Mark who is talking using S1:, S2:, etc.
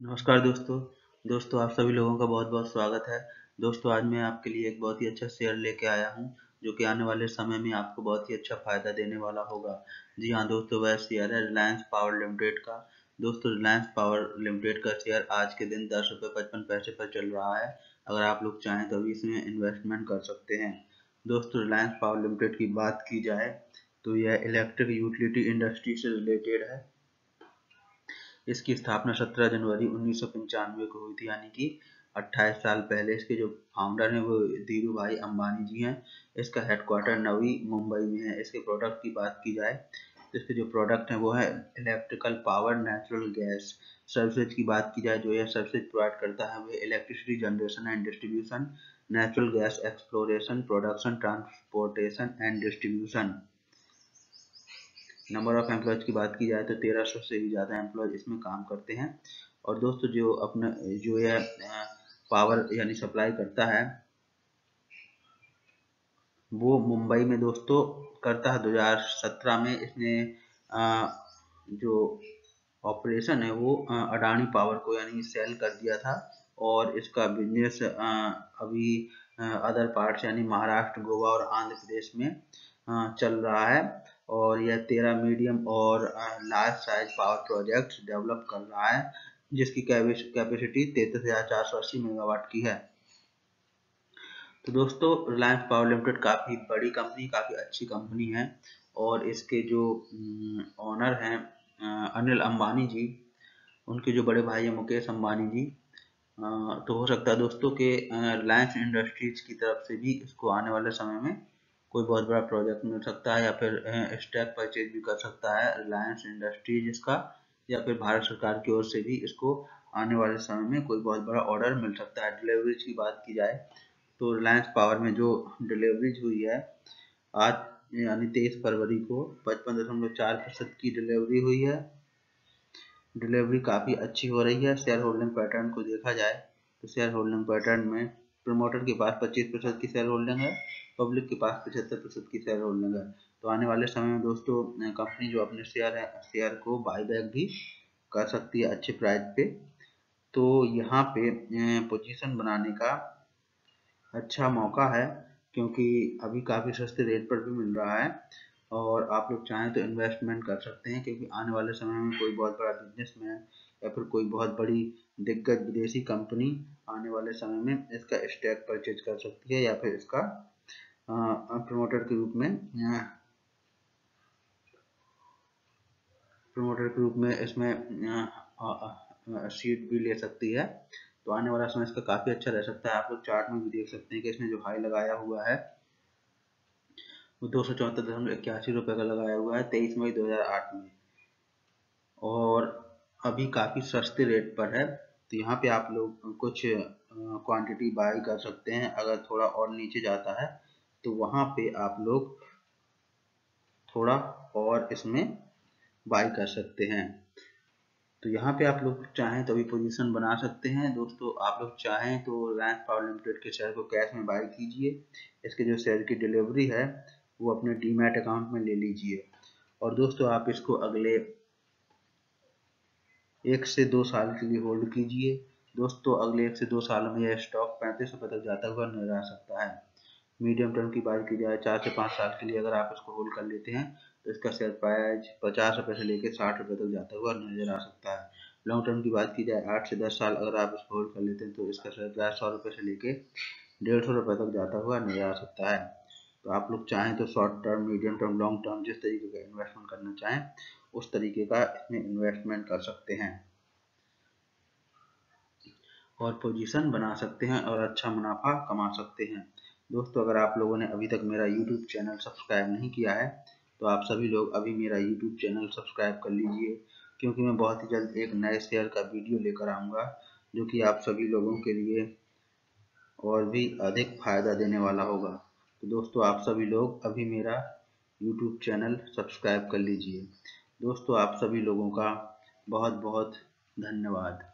S1: नमस्कार दोस्तों। दोस्तों, आप सभी लोगों का बहुत बहुत स्वागत है। दोस्तों, आज मैं आपके लिए एक बहुत ही अच्छा शेयर लेके आया हूँ, जो कि आने वाले समय में आपको बहुत ही अच्छा फ़ायदा देने वाला होगा। जी हाँ दोस्तों, वह शेयर है रिलायंस पावर लिमिटेड का। दोस्तों रिलायंस पावर लिमिटेड का शेयर आज के दिन दस रुपये पचपन पैसे पर चल रहा है। अगर आप लोग चाहें तो अभी इसमें इन्वेस्टमेंट कर सकते हैं। दोस्तों रिलायंस पावर लिमिटेड की बात की जाए तो यह इलेक्ट्रिक यूटिलिटी इंडस्ट्री से रिलेटेड है। इसकी स्थापना 17 जनवरी उन्नीस सौ पंचानवे को हुई थी, यानी कि 28 साल पहले इसके जो फाउंडर हैं वो धीरू भाई अम्बानी जी हैं। इसका हेडक्वार्टर नवी मुंबई में है। इसके प्रोडक्ट की बात की जाए तो इसके जो प्रोडक्ट हैं वो है electrical power natural gas services की बात की जाए, जो यह सर्विसेज़ प्रोवाइड करता है वह electricity generation and distribution natural gas exploration production transportation and distribution number of employees की बात की जाए तो तेरह सौ से भी ज़्यादा एम्प्लॉयज़ इसमें काम करते हैं। और दोस्तों, जो अपना, जो यह पावर यानी सप्लाई करता है, वो मुंबई में दोस्तों करता है। 2017 में इसने जो ऑपरेशन है वो अडानी पावर को यानी सेल कर दिया था। और इसका बिज़नेस अभी अदर पार्ट्स यानी महाराष्ट्र, गोवा और आंध्र प्रदेश में चल रहा है। और यह तेरह मीडियम और large size power project develop कर रहा है, जिसकी कैपेसिटी तैतीस हज़ार चार सौ अस्सी मेगावाट की है। तो दोस्तों रिलायंस पावर लिमिटेड काफ़ी बड़ी कंपनी काफ़ी अच्छी कंपनी है और इसके जो ओनर हैं अनिल अंबानी जी, उनके जो बड़े भाई हैं मुकेश अंबानी जी तो हो सकता है दोस्तों के रिलायंस इंडस्ट्रीज़ की तरफ़ से भी इसको आने वाले समय में कोई बहुत बड़ा प्रोजेक्ट मिल सकता है या फिर स्टैक परचेज भी कर सकता है रिलायंस इंडस्ट्रीज़ इसका या फिर भारत सरकार की ओर से भी इसको आने वाले समय में कोई बहुत बड़ा ऑर्डर मिल सकता है। डिलीवरीज की बात की जाए तो रिलायंस पावर में जो डिलीवरीज हुई है, आज, यानी तेईस फरवरी को पचपन दशमलव चार प्रतिशत की डिलीवरी हुई है। डिलीवरी काफ़ी अच्छी हो रही है। शेयर होल्डिंग पैटर्न को देखा जाए तो शेयर होल्डिंग पैटर्न में प्रमोटर के पास पच्चीस प्रतिशत की शेयर होल्डिंग है। पब्लिक के पास पचहत्तर प्रतिशत की शेयर होल्डिंग है। तो आने वाले समय में दोस्तों कंपनी जो अपने शेयर है, शेयर को बाईबैक भी कर सकती है अच्छे प्राइस पे। तो यहाँ पे पोजीशन बनाने का अच्छा मौका है, क्योंकि अभी काफ़ी सस्ते रेट पर भी मिल रहा है और आप लोग चाहें तो इन्वेस्टमेंट कर सकते हैं, क्योंकि आने वाले समय में कोई बहुत बड़ा बिजनेसमैन या फिर कोई बहुत बड़ी दिग्गज विदेशी कंपनी आने वाले समय में इसका स्टैक परचेज कर सकती है या फिर इसका प्रमोटर के रूप में प्रमोटर के रूप में इसमें सीट भी ले सकती है। तो आने वाला समय इसका काफ़ी अच्छा रह सकता है। आप लोग चार्ट में भी देख सकते हैं कि इसने जो हाई लगाया हुआ है, वो दो सौ चौहत्तर दशमलव इक्यासी रुपये का लगाया हुआ है, तेईस मई 2008 में। और अभी काफ़ी सस्ते रेट पर है। तो यहाँ पे आप लोग कुछ क्वांटिटी बाई कर सकते हैं, अगर थोड़ा और नीचे जाता है। तो वहाँ पे आप लोग थोड़ा और इसमें बाई कर सकते हैं। तो यहाँ पे आप लोग चाहें तो अभी पोजीशन बना सकते हैं। दोस्तों, आप लोग चाहें तो रिलायंस पावर लिमिटेड के शेयर को कैश में बाई कीजिए। इसके जो शेयर की डिलीवरी है, वो अपने डीमैट अकाउंट में ले लीजिए। और दोस्तों, आप इसको अगले एक से दो साल के लिए होल्ड कीजिए। दोस्तों, अगले एक से दो साल में यह स्टॉक पैंतीस रुपये तक जाता हुआ नज़र आ सकता है। मीडियम टर्म की बात की जाए, चार से पाँच साल के लिए अगर आप इसको होल्ड कर लेते हैं तो इसका शेयर प्राइस पचास रुपये से लेकर साठ रुपये तक जाता हुआ नज़र आ सकता है। लॉन्ग टर्म की बात की जाए, आठ से दस साल अगर आप इसको होल्ड कर लेते हैं तो इसका शेयर प्राइस सौ रुपये से लेकर डेढ़ सौ रुपये तक जाता हुआ नज़र आ सकता है। तो आप लोग चाहें तो short term, medium term, long term, जिस तरीके का इन्वेस्टमेंट करना चाहें, उस तरीके का इसमें इन्वेस्टमेंट कर सकते हैं। और पोजीशन बना सकते हैं और अच्छा मुनाफा कमा सकते हैं। दोस्तों, अगर आप लोगों ने अभी तक मेरा यूट्यूब चैनल सब्सक्राइब नहीं किया है तो आप सभी लोग अभी मेरा यूट्यूब चैनल सब्सक्राइब कर लीजिए, क्योंकि मैं बहुत ही जल्द एक नए शेयर का वीडियो लेकर आऊँगा, जो कि आप सभी लोगों के लिए और भी अधिक फ़ायदा देने वाला होगा। तो दोस्तों, आप सभी लोग अभी मेरा यूट्यूब चैनल सब्सक्राइब कर लीजिए। दोस्तों, आप सभी लोगों का बहुत बहुत धन्यवाद।